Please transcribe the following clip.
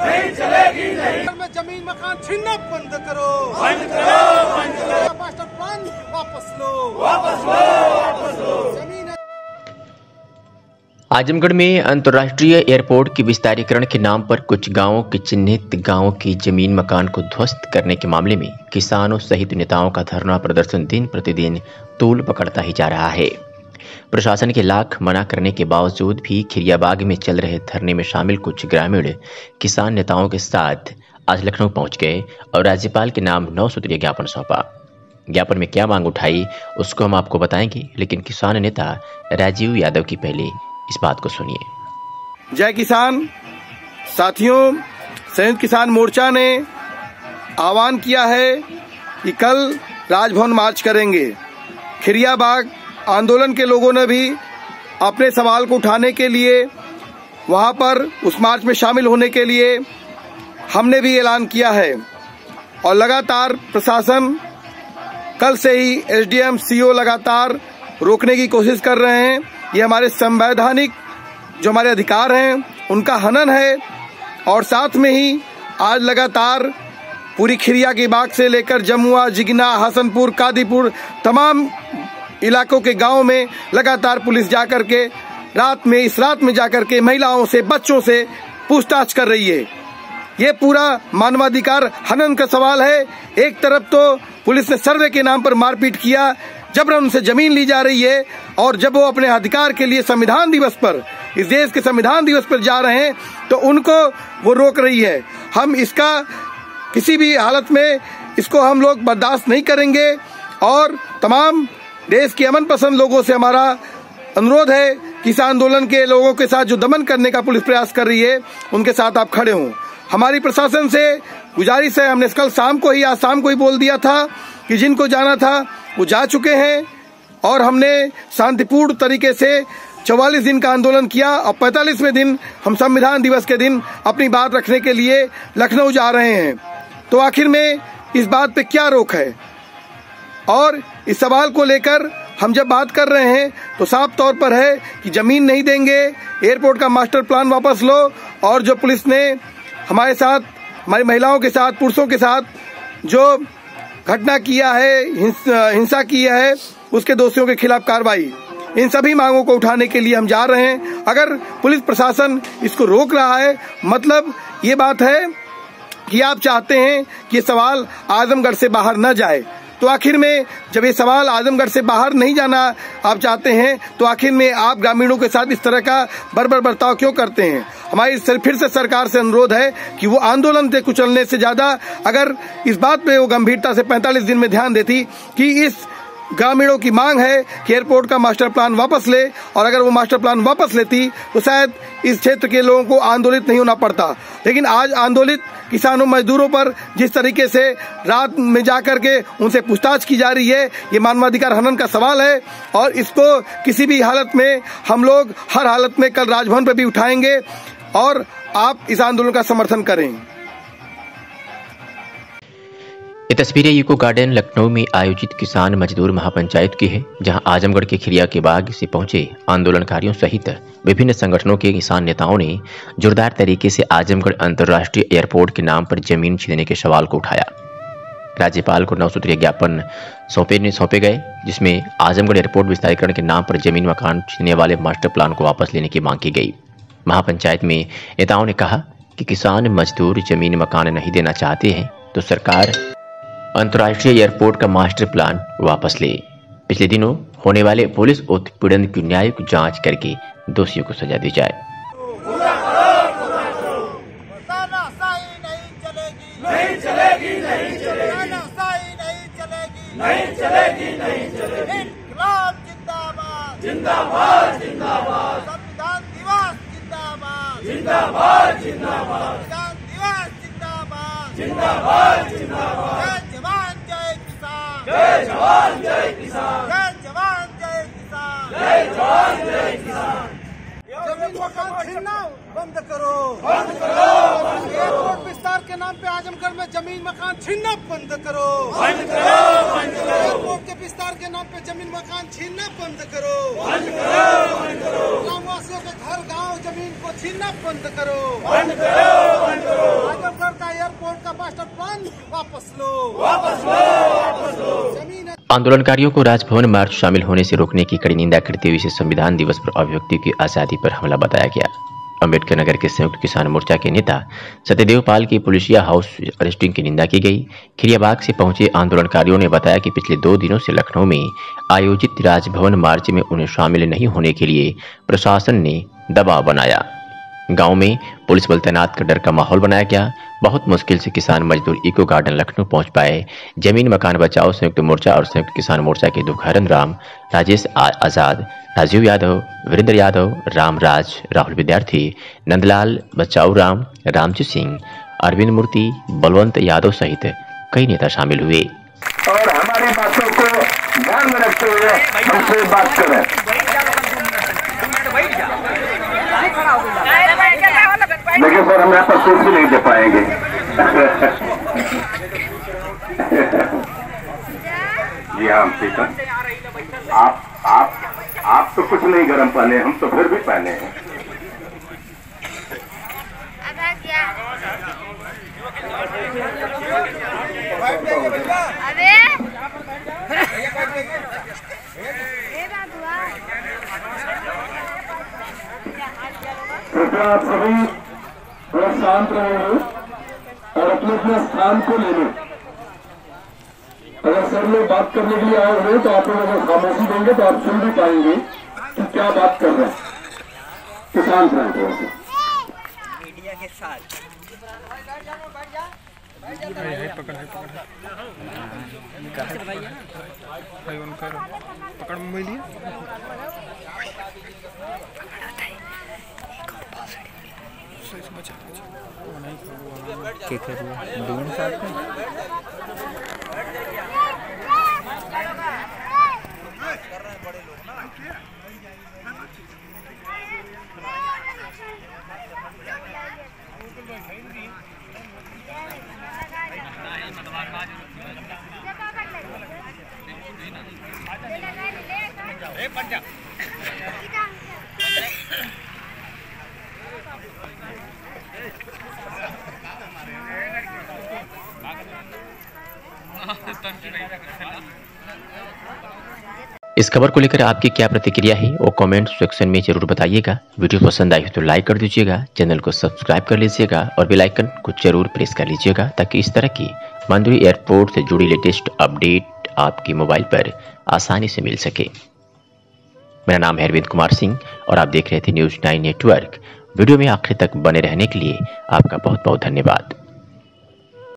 नहीं चलेगी नहीं। में ज़मीन मकान छीनना बंद करो। बंद करो बंद करो। मास्टर प्लान वापस लो। वापस लो वापस लो। आजमगढ़ में अंतर्राष्ट्रीय एयरपोर्ट के विस्तारीकरण के नाम पर कुछ गाँवों के चिन्हित गाँवों की ज़मीन मकान को ध्वस्त करने के मामले में किसानों सहित नेताओं का धरना प्रदर्शन दिन प्रतिदिन तूल पकड़ता ही जा रहा है। प्रशासन के लाख मना करने के बावजूद भी खिरियाबाग में चल रहे धरने में शामिल कुछ ग्रामीण किसान नेताओं के साथ आज लखनऊ पहुँच गए और राज्यपाल के नाम नौ सूत्रीय ज्ञापन सौंपा। ज्ञापन में क्या मांग उठाई, उसको हम आपको बताएँगे, लेकिन किसान नेता राजीव यादव की पहले इस बात को सुनिए। जय किसान। साथियों, संयुक्त किसान मोर्चा ने आह्वान किया है कि कल राजभवन मार्च करेंगे। खिरियाबाग आंदोलन के लोगों ने भी अपने सवाल को उठाने के लिए, वहाँ पर उस मार्च में शामिल होने के लिए हमने भी ऐलान किया है। और लगातार प्रशासन कल से ही एसडीएम सीओ लगातार रोकने की कोशिश कर रहे हैं। ये हमारे संवैधानिक जो हमारे अधिकार हैं, उनका हनन है। और साथ में ही आज लगातार पूरी खिरिया की बाग से लेकर जमुआ, जिगना, हसनपुर, कादीपुर, तमाम इलाकों के गाँवों में लगातार पुलिस जाकर के, रात में, इस रात में जाकर के महिलाओं से, बच्चों से पूछताछ कर रही है। ये पूरा मानवाधिकार हनन का सवाल है। एक तरफ़ तो पुलिस ने सर्वे के नाम पर मारपीट किया, जबरन उनसे ज़मीन ली जा रही है, और जब वो अपने अधिकार के लिए संविधान दिवस पर, इस देश के संविधान दिवस पर जा रहे हैं तो उनको वो रोक रही है। हम इसका किसी भी हालत में इसको हम लोग बर्दाश्त नहीं करेंगे, और तमाम देश के अमन पसंद लोगों से हमारा अनुरोध है कि इस आंदोलन के लोगों के साथ जो दमन करने का पुलिस प्रयास कर रही है, उनके साथ आप खड़े हों। हमारी प्रशासन से गुजारिश है, हमने कल शाम को ही, आज शाम को ही बोल दिया था कि जिनको जाना था, वो जा चुके हैं और हमने शांतिपूर्ण तरीके से चौवालीस दिन का आंदोलन किया और पैंतालीसवें दिन हम संविधान दिवस के दिन अपनी बात रखने के लिए लखनऊ जा रहे हैं। तो आखिर में इस बात पे क्या रोक है? और इस सवाल को लेकर हम जब बात कर रहे हैं तो साफ़ तौर पर है कि ज़मीन नहीं देंगे। एयरपोर्ट का मास्टर प्लान वापस लो और जो पुलिस ने हमारे साथ, हमारी महिलाओं के साथ, पुरुषों के साथ जो घटना किया है, हिंसा किया है, उसके दोषियों के खिलाफ कार्रवाई। इन सभी मांगों को उठाने के लिए हम जा रहे हैं। अगर पुलिस प्रशासन इसको रोक रहा है मतलब ये बात है कि आप चाहते हैं कि ये सवाल आजमगढ़ से बाहर न जाए। तो आखिर में जब ये सवाल आजमगढ़ से बाहर नहीं जाना आप चाहते हैं तो आखिर में आप ग्रामीणों के साथ इस तरह का बर्बर बर्ताव क्यों करते हैं? हमारी फिर से सरकार से अनुरोध है कि वो आंदोलन से कुचलने से ज़्यादा अगर इस बात पे वो गंभीरता से 45 दिन में ध्यान देती कि इस ग्रामीणों की मांग है कि एयरपोर्ट का मास्टर प्लान वापस ले, और अगर वो मास्टर प्लान वापस लेती तो शायद इस क्षेत्र के लोगों को आंदोलित नहीं होना पड़ता। लेकिन आज आंदोलित किसानों मजदूरों पर जिस तरीके से रात में जाकर के उनसे पूछताछ की जा रही है, ये मानवाधिकार हनन का सवाल है, और इसको किसी भी हालत में हम लोग हर हालत में कल राजभवन पर भी उठाएँगे, और आप इस आंदोलन का समर्थन करें। ये तस्वीरें यूको गार्डन लखनऊ में आयोजित किसान मजदूर महापंचायत की है, जहाँ आजमगढ़ के खिरिया के बाग से पहुँचे आंदोलनकारियों सहित विभिन्न संगठनों के किसान नेताओं ने जोरदार तरीके से आजमगढ़ अंतर्राष्ट्रीय एयरपोर्ट के नाम पर ज़मीन छीनने के सवाल को उठाया। राज्यपाल को नौ सूत्रीय ज्ञापन सौंपे सौंपे गए, जिसमें आजमगढ़ एयरपोर्ट विस्तारीकरण के नाम पर ज़मीन मकान छीनने वाले मास्टर प्लान को वापस लेने की मांग की गई। महापंचायत में नेताओं ने कहा कि किसान मजदूर ज़मीन मकान नहीं देना चाहते हैं तो सरकार अंतर्राष्ट्रीय एयरपोर्ट का मास्टर प्लान वापस ले। पिछले दिनों होने वाले पुलिस उत्पीड़न की न्यायिक जाँच करके दोषियों को सजा दी जाए। जिंदाबाद जिंदाबाद जिंदाबाद जिंदाबाद जिंदाबाद जिंदाबाद संविधान दिवस जिंदाबाद जिंदाबाद जिंदाबाद जय जवान जय किसान जय जवान जय किसान जय जवान जय किसान जय जवान जय किसान ज़मीन मकान छीनना बंद करो बंद करो एयरपोर्ट विस्तार के नाम पे आजमगढ़ में ज़मीन मकान छीनना बंद करो। बंद करो बंद करो। एयरपोर्ट के विस्तार के नाम पे ज़मीन मकान छीनना बंद करो। बंद करो बंद करो। ग्रामवासियों के घर गाँव ज़मीन को छीनना बंद करो। बंद करो बंद करो। आजमगढ़ का एयरपोर्ट का मास्टर प्लान वापस लो। वापस लो वापस लो। ज़मीन आंदोलनकारियों को राजभवन मार्च शामिल होने से रोकने की कड़ी निंदा करते हुए इसे संविधान दिवस पर अभिव्यक्ति की आज़ादी पर हमला बताया गया। अंबेडकर नगर के संयुक्त किसान मोर्चा के नेता सत्यदेव पाल की पुलिसिया हाउस अरेस्टिंग की निंदा की गई। खिरियाबाग से पहुँचे आंदोलनकारियों ने बताया कि पिछले दो दिनों से लखनऊ में आयोजित राजभवन मार्च में उन्हें शामिल नहीं होने के लिए प्रशासन ने दबाव बनाया। गाँव में पुलिस बल तैनात कर डर का माहौल बनाया गया। बहुत मुश्किल से किसान मजदूर इको गार्डन लखनऊ पहुँच पाए। ज़मीन, मकान बचाओ, संयुक्त मोर्चा और संयुक्त किसान मोर्चा के दुखहरन राम, राजेश आज़ाद। राजीव यादव, वीरेंद्र यादव, रामराज, राहुल विद्यार्थी। नंदलाल बचाऊ राम, रामजी सिंह, अरविंद मूर्ति, बलवंत यादव सहित कई नेता शामिल हुए। और हमारी बातों को ध्यान में रखते हुए हमसे बात करें। देखिए सर हम यहाँ पर कुर्सी नहीं दे पाएँगे। जी हाँ है आप आप आप तो कुछ नहीं गर्म पहने हम तो फिर भी पहने हैं। अबे। कृपया आप सभी थोड़ा शांत रहेंगे और अपने अपने स्थान को ले लें। अगर सर लोग बात करने के लिए आए हुए तो आप लोग अगर खामोशी देंगे तो आप सुन भी पाएँगे कि क्या बात कर रहे हैं। किसान फ्रंट थोड़ा सा इस खबर को लेकर आपकी क्या प्रतिक्रिया है? वो कमेंट सेक्शन में ज़रूर बताइएगा। वीडियो पसंद आई हो तो लाइक कर दीजिएगा। चैनल को सब्सक्राइब कर लीजिएगा और बेल आइकन को ज़रूर प्रेस कर लीजिएगा ताकि इस तरह की मंदुरी एयरपोर्ट से जुड़ी लेटेस्ट अपडेट आपकी मोबाइल पर आसानी से मिल सके। मेरा नाम है अरविंद कुमार सिंह और आप देख रहे थे न्यूज़ नाइन नेटवर्क वीडियो में आखिर तक बने रहने के लिए आपका बहुत बहुत धन्यवाद।